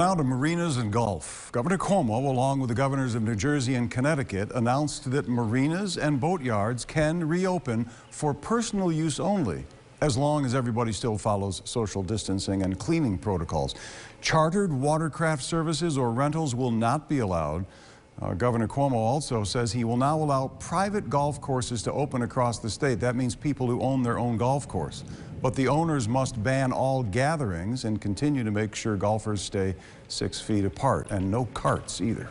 Now to marinas and golf. Governor Cuomo, along with the governors of New Jersey and Connecticut, announced that marinas and boatyards can reopen for personal use only, as long as everybody still follows social distancing and cleaning protocols. Chartered watercraft services or rentals will not be allowed. Uh, Governor Cuomo also says he will now allow private golf courses to open across the state. That means people who own their own golf course. But the owners must ban all gatherings and continue to make sure golfers stay six feet apart and no carts either.